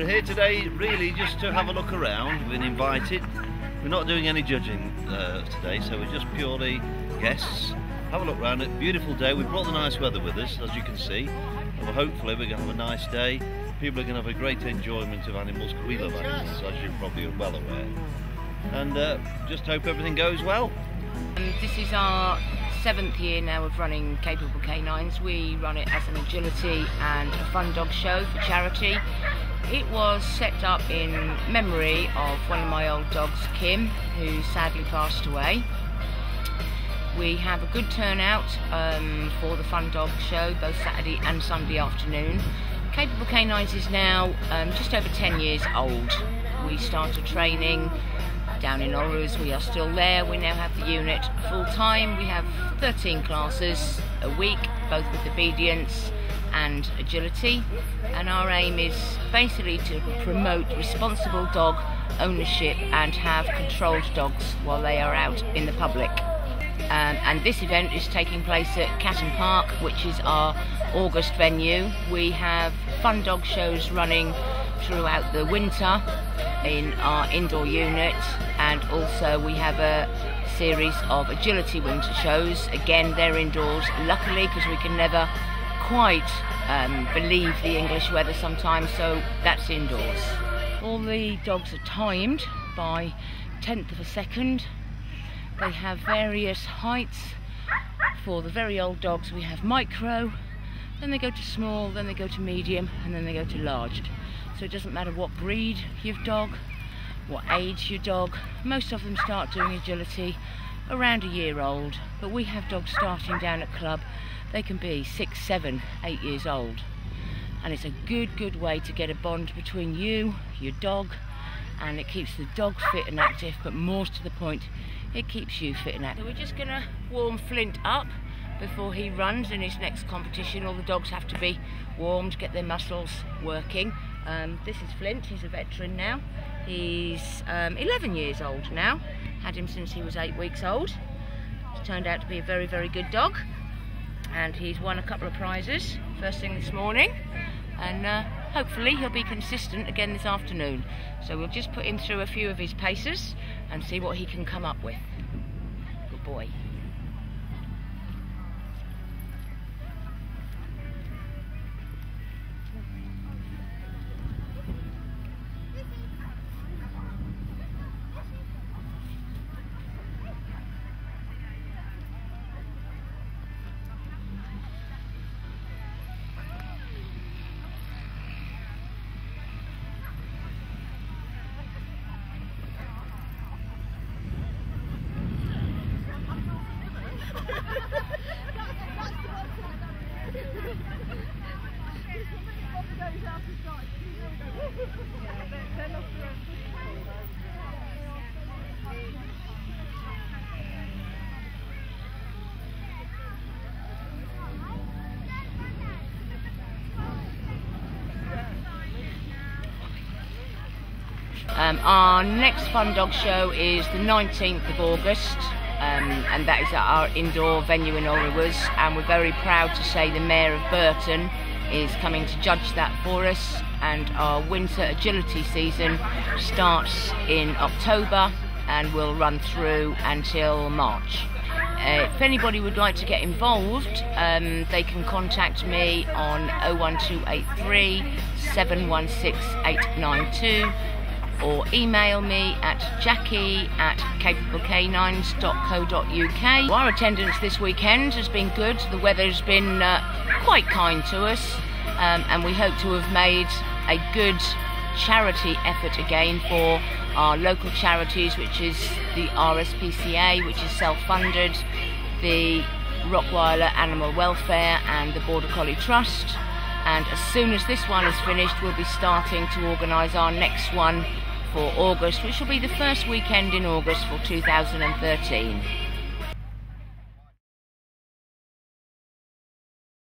here today really just to have a look around. We've been invited. We're not doing any judging uh, today, so we're just purely guests. Have a look around it. Beautiful day. We've brought the nice weather with us, as you can see. And hopefully we're going to have a nice day. People are going to have a great enjoyment of animals. We love animals, as you're probably well aware. And uh, just hope everything goes well. Um, this is our seventh year now of running Capable Canines. We run it as an agility and a fun dog show for charity. It was set up in memory of one of my old dogs, Kim, who sadly passed away. We have a good turnout um, for the Fun Dog Show, both Saturday and Sunday afternoon. Capable Canines is now um, just over 10 years old. We started training down in Alrewas. We are still there. We now have the unit full time. We have 13 classes a week, both with obedience and agility. And our aim is basically to promote responsible dog ownership and have controlled dogs while they are out in the public. Um, and this event is taking place at Catton Park, which is our August venue. We have fun dog shows running throughout the winter in our indoor unit and also we have a series of agility winter shows. Again they're indoors. Luckily because we can never quite um, believe the English weather sometimes so that's indoors. All the dogs are timed by tenth of a second. They have various heights. For the very old dogs we have micro then they go to small then they go to medium and then they go to large. So it doesn't matter what breed you've dog what age your dog. Most of them start doing agility around a year old, but we have dogs starting down at club. They can be six, seven, eight years old. And it's a good, good way to get a bond between you, your dog, and it keeps the dog fit and active, but more to the point, it keeps you fit and active. So we're just gonna warm Flint up before he runs in his next competition. All the dogs have to be warmed, get their muscles working. Um, this is Flint, he's a veteran now. He's um, 11 years old now. Had him since he was eight weeks old. He's turned out to be a very, very good dog. And he's won a couple of prizes first thing this morning. And uh, hopefully he'll be consistent again this afternoon. So we'll just put him through a few of his paces and see what he can come up with. Good boy. Um, our next Fun Dog Show is the 19th of August. Um, and that is at our indoor venue in Alrewas and we're very proud to say the Mayor of Burton is coming to judge that for us. And our winter agility season starts in October and will run through until March. Uh, if anybody would like to get involved, um, they can contact me on 01283 716 892 or email me at jackie at capablecanines.co.uk. Our attendance this weekend has been good. The weather's been uh, quite kind to us um, and we hope to have made a good charity effort again for our local charities which is the RSPCA which is self-funded, the Rottweiler Animal Welfare and the Border Collie Trust and as soon as this one is finished we'll be starting to organise our next one for August, which will be the first weekend in August for 2013.